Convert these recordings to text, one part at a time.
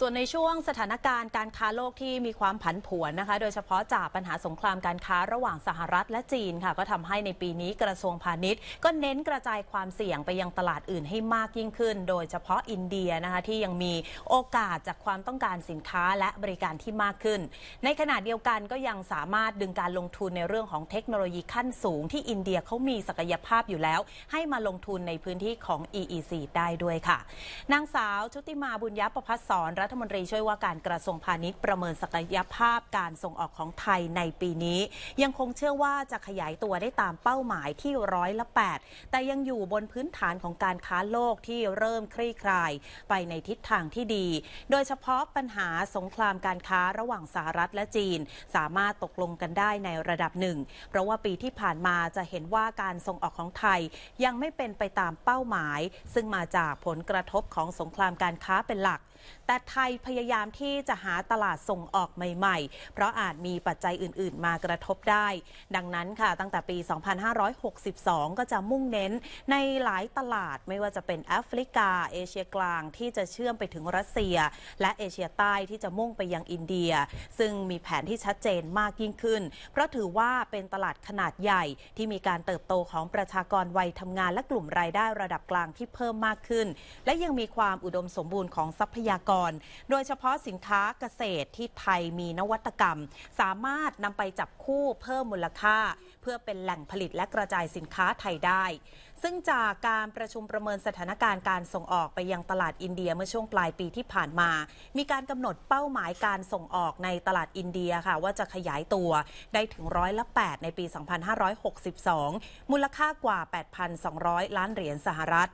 ส่วนในช่วงสถานการณ์การค้าโลกที่มีความผันผวนนะคะ โดยเฉพาะจากปัญหาสงครามการค้าระหว่างสหรัฐและจีนค่ะ ก็ทำให้ในปีนี้กระทรวงพาณิชย์ ก็เน้นกระจายความเสี่ยงไปยังตลาดอื่นให้มากยิ่งขึ้น โดยเฉพาะอินเดียนะคะที่ยังมีโอกาสจากความต้องการสินค้าและบริการที่มากขึ้น ในขณะเดียวกันก็ยังสามารถดึงการลงทุนในเรื่องของเทคโนโลยีขั้นสูง ที่อินเดียเขามีศักยภาพอยู่แล้ว ให้มาลงทุนในพื้นที่ของ EEC ได้ด้วยค่ะ นางสาวชุติมาบุญยประพัฒสอนรัฐมนตรีช่วยว่าการกระทรวงพาณิชย์ประเมินศักยภาพการส่งออกของไทยในปีนี้ ยังคงเชื่อว่าจะขยายตัวได้ตามเป้าหมายที่ร้อยละ8แต่ยังอยู่บนพื้นฐานของการค้าโลกที่เริ่มคลี่คลาย ไปในทิศทางที่ดี โดยเฉพาะปัญหาสงครามการค้าระหว่างสหรัฐและจีน สามารถตกลงกันได้ในระดับหนึ่ง เพราะว่าปีที่ผ่านมาจะเห็นว่าการส่งออกของไทย ยังไม่เป็นไปตามเป้าหมาย ซึ่งมาจากผลกระทบของสงครามการค้าเป็นหลัก แต่ไทยพยายามที่จะหาตลาดส่งออกใหม่ ๆ เพราะอาจมีปัจจัยอื่น ๆ มากระทบได้ ดังนั้นค่ะ ตั้งแต่ปี 2562 ก็จะมุ่งเน้นในหลายตลาดไม่ว่าจะเป็นแอฟริกา เอเชียกลางที่จะเชื่อมไปถึงรัสเซีย และเอเชียใต้ที่จะมุ่งไปยังอินเดีย ซึ่งมีแผนที่ชัดเจนมากยิ่งขึ้น เพราะถือว่าเป็นตลาดขนาดใหญ่ที่มีการเติบโตของประชากรวัยทำงานและกลุ่มรายได้ระดับกลางที่เพิ่มมากขึ้น และยังมีความอุดมสมบูรณ์ของทรัพยากรโดยเฉพาะสินค้าเกษตรที่ไทยมีนวัตกรรม สามารถนำไปจับคู่เพิ่มมูลค่า พื่อเป็นแหล่งผลิตและกระจายสินค้าไทยได้ ซึ่งจากการประชุมประเมินสถานการณ์การส่งออกไปยังตลาดอินเดียเมื่อช่วงปลายปีที่ผ่านมา มีการกำหนดเป้าหมายการส่งออกในตลาดอินเดียค่ะ ว่าจะขยายตัวได้ถึงร้อยละ 8 ในปี 2562 มูลค่ากว่า 8,200 ล้านเหรียญสหรัฐ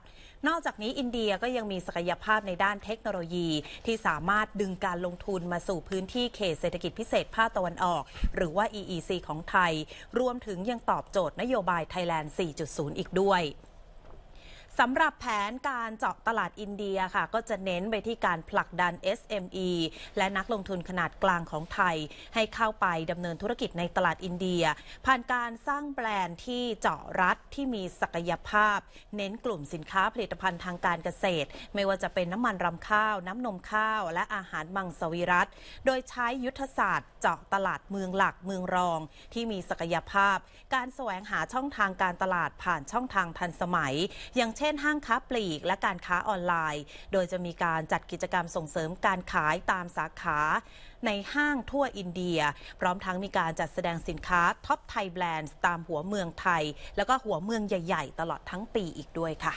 นอกจากนี้อินเดียก็ยังมีศักยภาพในด้านเทคโนโลยี ที่สามารถดึงการลงทุนมาสู่พื้นที่เขตเศรษฐกิจพิเศษภาคตะวันออก หรือว่า EEC ของไทย รวมถึงยังตอบโจทย์นโยบายไทยแลนด์ 4.0 อีกด้วย สำหรับแผนการเจาะตลาดอินเดียค่ะ ก็จะเน้นไปที่การผลักดัน SME และนักลงทุนขนาดกลางของไทย ให้เข้าไปดำเนินธุรกิจในตลาดอินเดีย ผ่านการสร้างแบรนด์ที่เจาะรัฐที่มีศักยภาพ เน้นกลุ่มสินค้าผลิตภัณฑ์ทางการเกษตร ไม่ว่าจะเป็นน้ำมันรำข้าว น้ำนมข้าว และอาหารมังสวิรัตโดยใช้ยุทธศาสตร์เจาะตลาดเมืองหลักเมืองรอง ที่มีศักยภาพ การแสวงหาช่องทางการตลาดผ่านช่องทางทันสมัย อย่างเช่นห้างค้าปลีก และการค้าออนไลน์ โดยจะมีการจัดกิจกรรมส่งเสริมการขายตามสาขา ในห้างทั่วอินเดีย พร้อมทั้งมีการจัดแสดงสินค้าท็อปไทยแบรนด์ตามหัวเมืองไทย แล้วก็หัวเมืองใหญ่ ๆ ตลอดทั้งปีอีกด้วยค่ะ